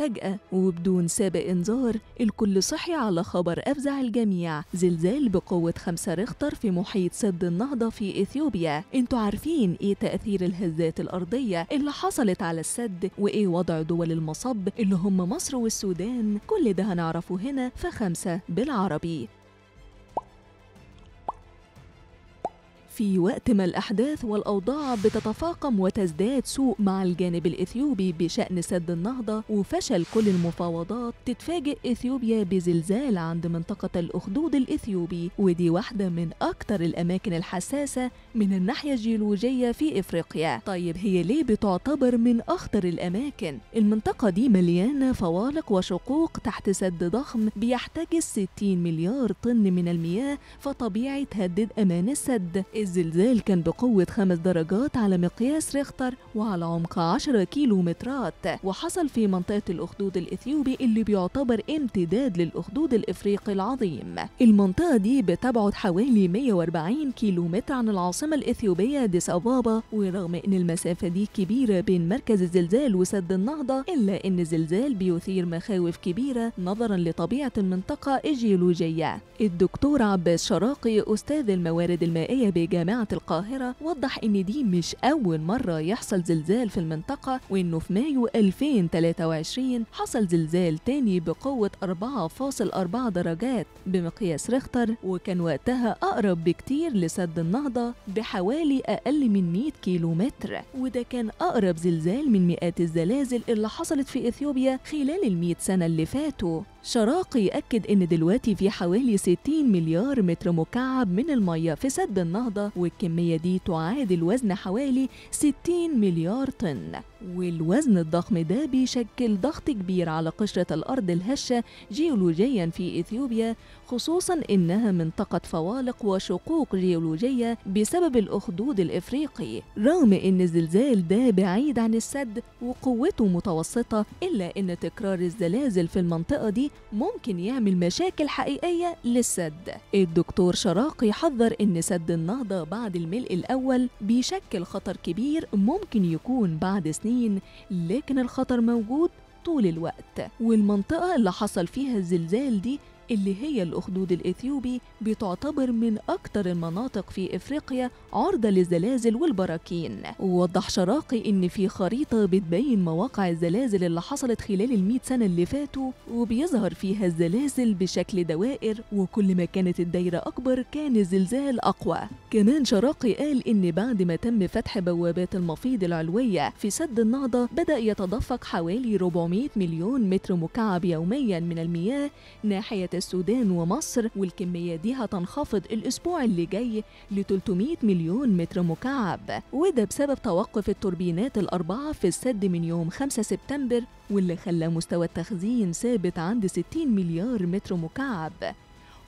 فجأة وبدون سابق إنذار الكل صحي على خبر أفزع الجميع. زلزال بقوة خمسة ريختر في محيط سد النهضة في إثيوبيا. أنتوا عارفين إيه تأثير الهزات الأرضية اللي حصلت على السد وإيه وضع دول المصب اللي هم مصر والسودان؟ كل ده هنعرفه هنا في خمسة بالعربي. في وقت ما الأحداث والأوضاع بتتفاقم وتزداد سوء مع الجانب الإثيوبي بشأن سد النهضة وفشل كل المفاوضات تتفاجئ إثيوبيا بزلزال عند منطقة الأخدود الإثيوبي ودي واحدة من أكتر الأماكن الحساسة من الناحية الجيولوجية في إفريقيا طيب هي ليه بتعتبر من أخطر الأماكن؟ المنطقة دي مليانة فوالق وشقوق تحت سد ضخم بيحتجز 60 مليار طن من المياه فطبيعي تهدد أمان السد الزلزال كان بقوة خمس درجات على مقياس ريختر وعلى عمق 10 كيلومترات وحصل في منطقة الأخدود الإثيوبي اللي بيعتبر امتداد للأخدود الإفريقي العظيم. المنطقة دي بتبعد حوالي 140 كيلومتر عن العاصمة الإثيوبية أديس أبابا ورغم إن المسافة دي كبيرة بين مركز الزلزال وسد النهضة إلا إن الزلزال بيثير مخاوف كبيرة نظرا لطبيعة المنطقة الجيولوجية. الدكتور عباس شراقي أستاذ الموارد المائية بجامعة القاهرة وضح إن دي مش أول مرة يحصل زلزال في المنطقة وإنه في مايو 2023 حصل زلزال تاني بقوة 4.4 درجات بمقياس ريختر وكان وقتها أقرب بكتير لسد النهضة بحوالي أقل من 100 كيلومتر. وده كان أقرب زلزال من مئات الزلازل اللي حصلت في إثيوبيا خلال المئة سنة اللي فاتوا. شراقي أكد إن دلوقتي في حوالي 60 مليار متر مكعب من المية في سد النهضة والكمية دي تعادل وزن حوالي 60 مليار طن. والوزن الضخم ده بيشكل ضغط كبير على قشرة الأرض الهشة جيولوجيا في إثيوبيا خصوصا إنها منطقة فوالق وشقوق جيولوجية بسبب الأخدود الإفريقي. رغم إن الزلزال ده بعيد عن السد وقوته متوسطة إلا إن تكرار الزلازل في المنطقة دي ممكن يعمل مشاكل حقيقية للسد. الدكتور شراقي حذر إن سد النهضة بعد الملء الأول بيشكل خطر كبير ممكن يكون بعد سنين لكن الخطر موجود طول الوقت. والمنطقة اللي حصل فيها الزلزال دي اللي هي الأخدود الإثيوبي بتعتبر من أكتر المناطق في إفريقيا عرضة للزلازل والبراكين. ووضح شراقي إن في خريطة بتبين مواقع الزلازل اللي حصلت خلال المئة سنة اللي فاتوا وبيظهر فيها الزلازل بشكل دوائر وكل ما كانت الدايرة أكبر كان الزلزال أقوى. كمان شراقي قال إن بعد ما تم فتح بوابات المفيض العلوية في سد النهضة بدأ يتدفق حوالي 400 مليون متر مكعب يوميا من المياه ناحية السودان ومصر والكمية دي هتنخفض الأسبوع اللي جاي ل 300 مليون متر مكعب. وده بسبب توقف التوربينات الأربعة في السد من يوم 5 سبتمبر واللي خلى مستوى التخزين ثابت عند 60 مليار متر مكعب.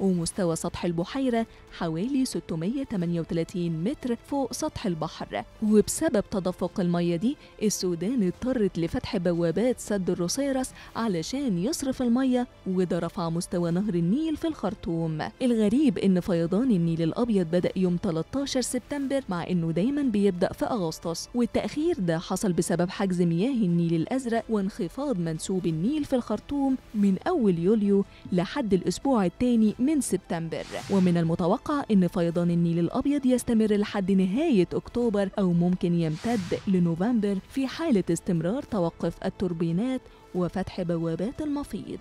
ومستوى سطح البحيرة حوالي 638 متر فوق سطح البحر. وبسبب تدفق المية دي السودان اضطرت لفتح بوابات سد الروسيرس علشان يصرف المية وده رفع مستوى نهر النيل في الخرطوم. الغريب إن فيضان النيل الأبيض بدأ يوم 13 سبتمبر مع إنه دايما بيبدأ في أغسطس. والتأخير ده حصل بسبب حجز مياه النيل الأزرق وانخفاض منسوب النيل في الخرطوم من أول يوليو لحد الأسبوع الثاني من سبتمبر. ومن المتوقع إن فيضان النيل الأبيض يستمر لحد نهاية أكتوبر أو ممكن يمتد لنوفمبر في حالة استمرار توقف التوربينات وفتح بوابات المفيض.